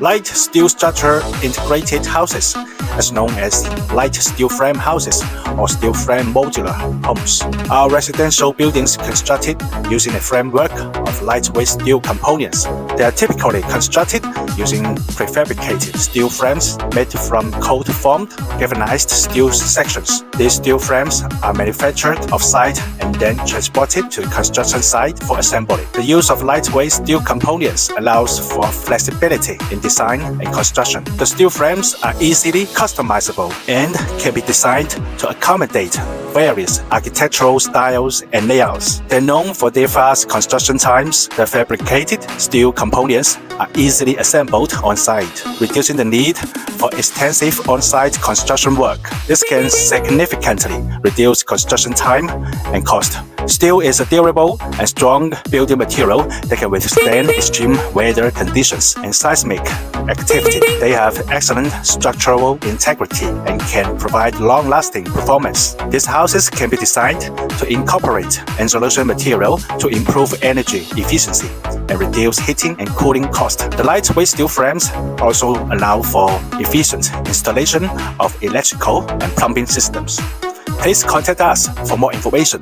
Light steel structure integrated houses, as known as light steel frame houses or steel frame modular homes, are residential buildings constructed using a framework of lightweight steel components. They are typically constructed using prefabricated steel frames made from cold-formed galvanized steel sections. These steel frames are manufactured off-site and then transported to the construction site for assembly. The use of lightweight steel components allows for flexibility in design and construction. The steel frames are easily customizable and can be designed to accommodate various architectural styles and layouts. They're known for their fast construction times. The fabricated steel components are easily assembled on site, reducing the need for extensive on-site construction work. This can significantly reduce construction time and cost. Steel is a durable and strong building material that can withstand extreme weather conditions and seismic activity. They have excellent structural integrity and can provide long-lasting performance. These houses can be designed to incorporate insulation material to improve energy efficiency and reduce heating and cooling cost. The lightweight steel frames also allow for efficient installation of electrical and plumbing systems. Please contact us for more information.